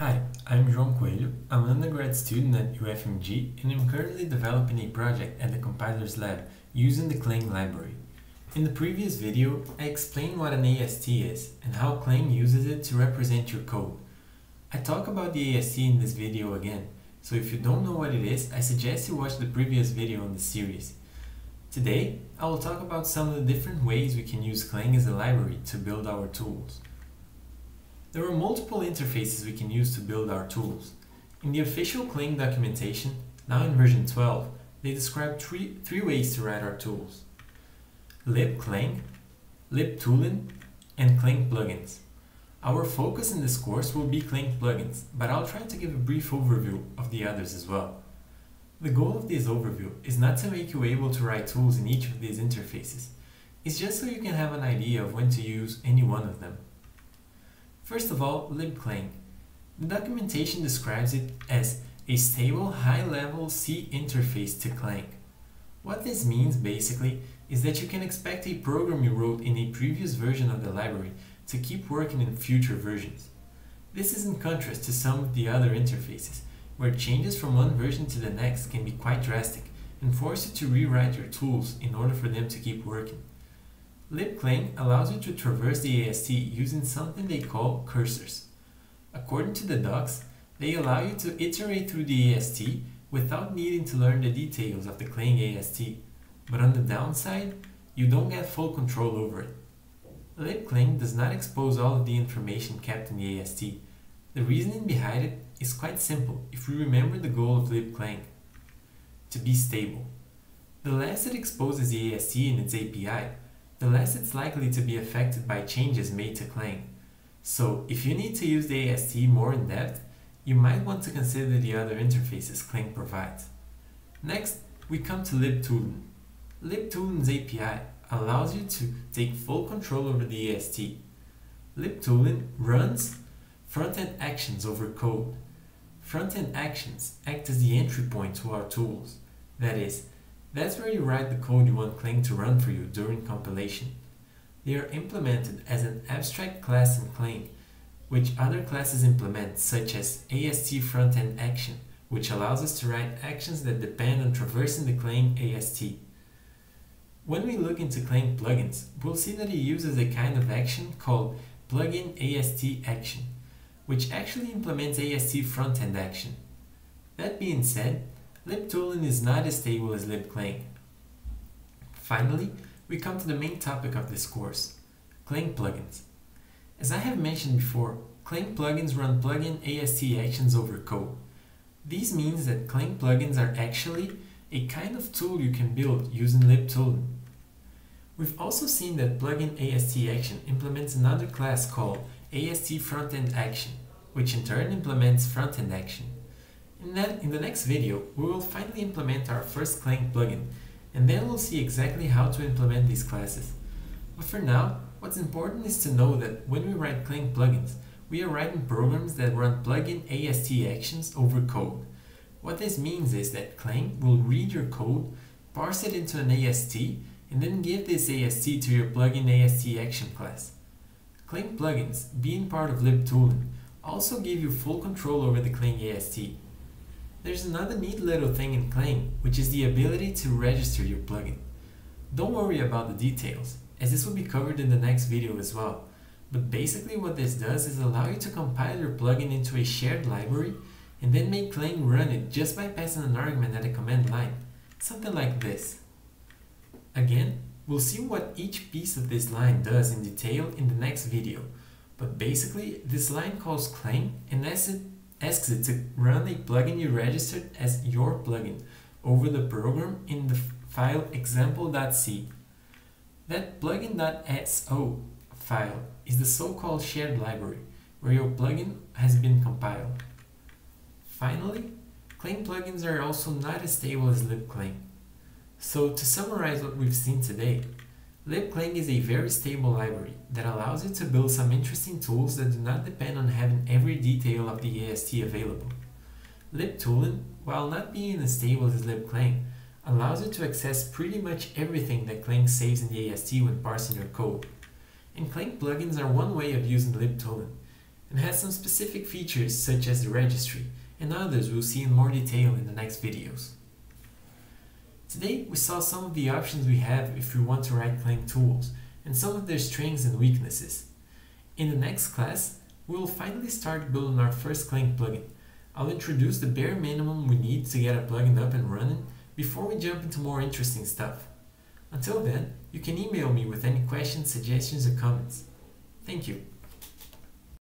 Hi, I'm João Coelho. I'm an undergrad student at UFMG and I'm currently developing a project at the Compilers Lab using the Clang library. In the previous video, I explained what an AST is and how Clang uses it to represent your code. I talk about the AST in this video again, so if you don't know what it is, I suggest you watch the previous video in the series. Today, I will talk about some of the different ways we can use Clang as a library to build our tools. There are multiple interfaces we can use to build our tools. In the official Clang documentation, now in version 12, they describe three, three ways to write our tools. libclang, libtooling, and Clang plugins. Our focus in this course will be Clang plugins, but I'll try to give a brief overview of the others as well. The goal of this overview is not to make you able to write tools in each of these interfaces. It's just so you can have an idea of when to use any one of them. First of all, libclang. The documentation describes it as a stable high-level C interface to Clang. What this means basically is that you can expect a program you wrote in a previous version of the library to keep working in future versions. This is in contrast to some of the other interfaces, where changes from one version to the next can be quite drastic and force you to rewrite your tools in order for them to keep working libclang allows you to traverse the AST using something they call cursors. According to the docs, they allow you to iterate through the AST without needing to learn the details of the Clang AST, but on the downside, you don't get full control over it. libclang does not expose all of the information kept in the AST. The reasoning behind it is quite simple if we remember the goal of libclang to be stable. The less it exposes the AST in its API, the less it's likely to be affected by changes made to Clang. So if you need to use the AST more in depth, you might want to consider the other interfaces Clang provides. Next, we come to libtooling. libtooling's API allows you to take full control over the AST. libtooling runs front-end actions over code. Front-end actions act as the entry point to our tools. That is, that's where you write the code you want Clang to run for you during compilation. They are implemented as an abstract class in Clang, which other classes implement such as AST frontend action, which allows us to write actions that depend on traversing the Clang AST. When we look into Clang plugins, we'll see that it uses a kind of action called plugin AST action, which actually implements AST frontend action. That being said, libtooling is not as stable as libclang. Finally, we come to the main topic of this course, Clang plugins. As I have mentioned before, Clang plugins run plugin AST actions over code. This means that Clang plugins are actually a kind of tool you can build using libtooling. We've also seen that plugin AST action implements another class called AST frontend action, which in turn implements frontend action. In, then in the next video, we will finally implement our first Clang plugin, and then we'll see exactly how to implement these classes. But for now, what's important is to know that when we write Clang plugins, we are writing programs that run plugin AST actions over code. What this means is that Clang will read your code, parse it into an AST, and then give this AST to your plugin AST action class. Clang plugins, being part of libtooling, also give you full control over the Clang AST. There's another neat little thing in Clang, which is the ability to register your plugin. Don't worry about the details, as this will be covered in the next video as well. But basically what this does is allow you to compile your plugin into a shared library and then make Clang run it just by passing an argument at a command line. Something like this. Again, we'll see what each piece of this line does in detail in the next video. But basically, this line calls Clang and as it asks it to run a plugin you registered as your plugin over the program in the file example.c. That plugin.so file is the so-called shared library where your plugin has been compiled. Finally, Clang plugins are also not as stable as libclang. So to summarize what we've seen today, libclang is a very stable library that allows you to build some interesting tools that do not depend on having every detail of the AST available. LibTooling, while not being as stable as libclang, allows you to access pretty much everything that Clang saves in the AST when parsing your code. And Clang plugins are one way of using LibTooling, and has some specific features such as the registry, and others we'll see in more detail in the next videos. Today we saw some of the options we have if we want to write Clang tools, and some of their strengths and weaknesses. In the next class, we will finally start building our first Clang plugin. I'll introduce the bare minimum we need to get a plugin up and running before we jump into more interesting stuff. Until then, you can email me with any questions, suggestions, or comments. Thank you.